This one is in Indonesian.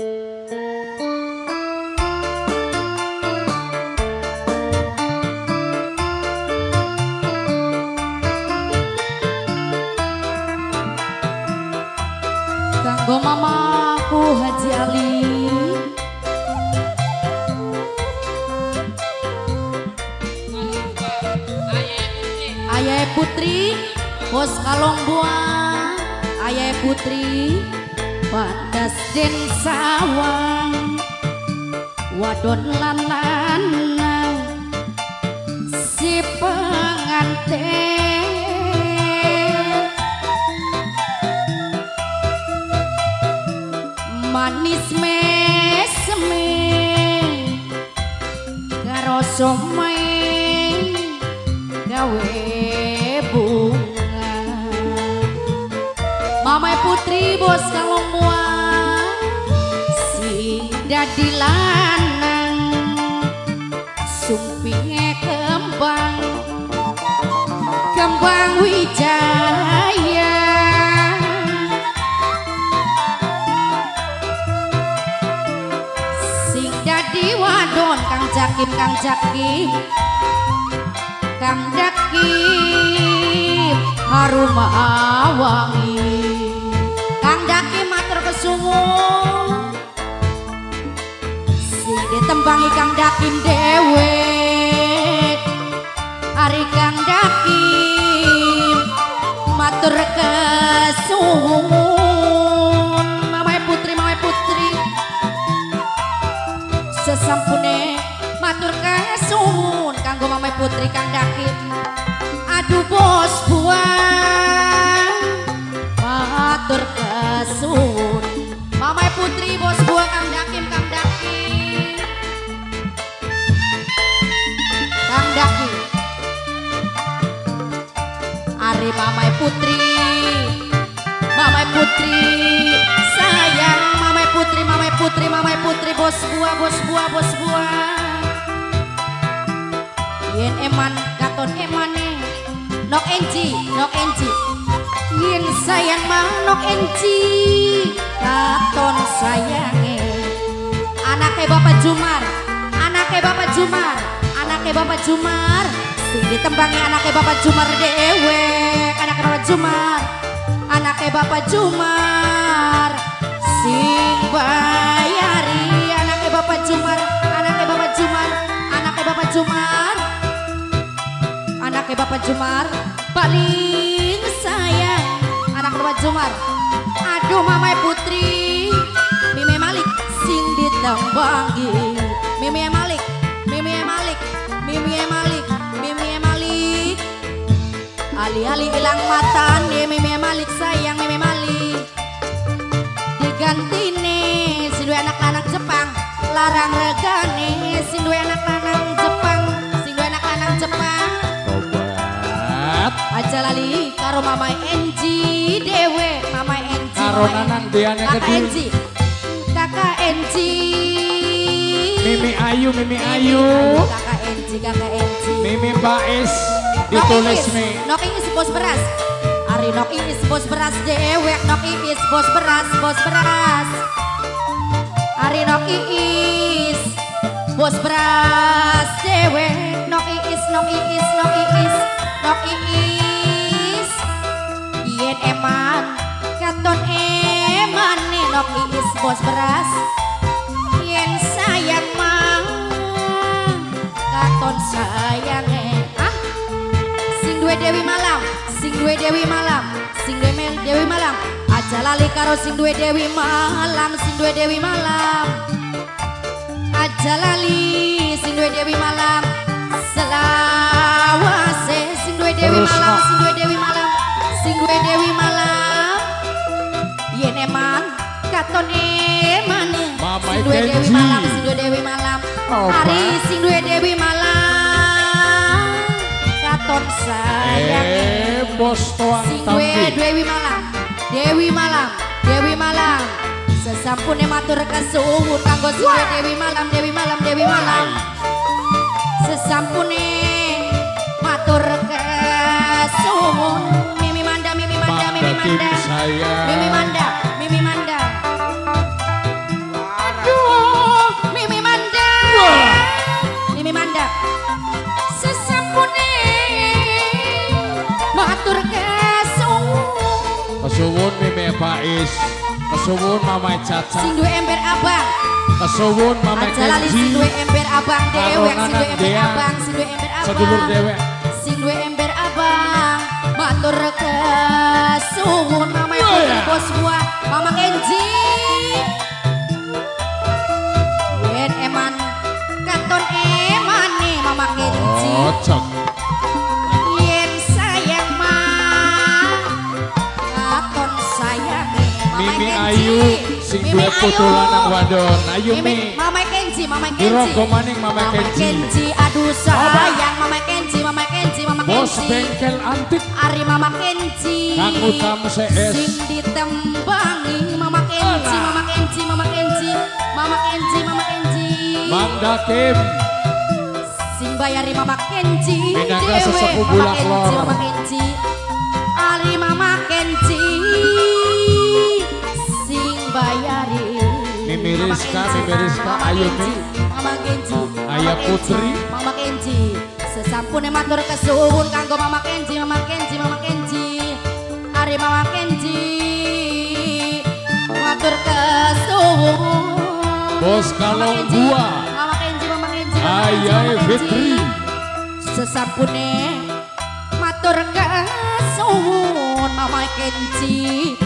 Ayah Putri Bos Kalong Buah Ayah Putri Badas Den Sawang Wadon lanang Si pengantin. Manis mesme karo somai gawe bunga. Mamai putri bos dadi lanang sumpinge kembang kembang wijaya. Sing dadi wadon kang jakim kang jakim kang jakim harum awangi sing ditembangi kang jakim dewe. Hari kang jakim matur kesungu mamai putri mamai putri. Sesampune matur kesun kanggo mamai putri kang dakim aduh bos buang Ari mamai putri. Mamai putri sayang. Mamai putri mamai putri mamai putri. Bos buah bos buah bos buah. Yen eman katon emane nok enji nok enji yen sayang mah nok enji katon sayange. Anaknya bapak Jumar anaknya bapak Jumar anaknya bapak Jumar sing ditembangi anaknya bapak Jumar dewe. Anaknya bapak Jumar. Anaknya bapak Jumar. Sing bayari anaknya bapak Jumar. Anaknya bapak Jumar. Anaknya bapak Jumar. Anaknya bapak Jumar. Paling sayang. Anak bapak Jumar. Aduh mamai putri. Mimi Malik. Sing ditembangi. Mimi Malik. Mimi Malik. Mimi Malik Ali-ali hilang mata nih Mimi Malik sayang Mimi Malik. Digantine si dua anak anak Jepang. Larang regane si dua anak anak Jepang. Si dua anak anak Jepang. Tobat. aja lali karo mama Enji dewe. Mama Enji Karo nanang diane kakak kedua. Enji kakak Enji Mimi Ayu, Mimi Ayu. kakak Enji kakak Enji Mimi Nok ditulis nih. Nok Iis bos beras. Ari Nok Iis bos beras dewek Nok Iis bos beras bos beras. Ari Nok Iis bos beras dewek Nok Iis Nok Iis Nok Iis Nok Iis. Yen eman katon eman nih Nok Iis bos beras. Yen sayang mah katon duwe Dewi Malam, sing duwe Dewi Malam, sing duwe Dewi Malam. Aja lali karo sing duwe Dewi Malam, sing duwe Dewi Malam. Aja lali sing duwe Dewi Malam. Selawase sing duwe Dewi Nok. sing duwe Dewi Malam, sing duwe Dewi Malam. Yen eman katon eman Mama sing duwe Dewi. Malam, sing duwe Dewi Malam. Oh, Hari sing duwe Dewi Malam. Bos toang sing tambi. Dewi Malam. Dewi Malam, Dewi Malam. Sesampune matur kesuwun kanggo sing duwe Dewi Malam, Dewi Malam, Dewi Malam. Faiz. Kesuwun Mama Caca. Sing duwe ember abang. Kesuwun Mama Aja lali Kenji. sing duwe ember abang dewek, sing duwe ember abang, sing duwe ember abang. Sedulur dewek. Sing duwe ember abang. Matur kesuwun mama Oh, putri bos buah Mama Kenji. Ayu sing duwe putu lanang wadon. Ayu Mi. Mama Kenji, Mama Kenji. Dirogo maning Mama Kenji. aduh sayang Mama Kenji, Mama Kenji, Mama Bos Kenji. bengkel antik. Ari Mama Kenji. Kang Utam CS. Sing ditembangi Mama Kenji. Mama Kenji, Mama Kenji. Mama Kenji, Mama Kenji. Mangga Kim. Sing bayari Mama Kenji. Dewe. sesepuh Mama bulak Kenji, lor. Mama Kenji. Ari Rizka, Mimi Rizka, Mama Ayu Kenji, Mi. Mama Kenji. Ayah Putri. Mama Kenji. Sesampune matur kesuwun kanggo Mama Kenji, Mama Kenji, Mama Kenji. Ari Mama Kenji. Matur kesuwun. Bos Kalong Gua. Mama Kenji, Mama Kenji. Mama Kenji, Ayah. Fitri. Sesampune matur kesuwun Mama Kenji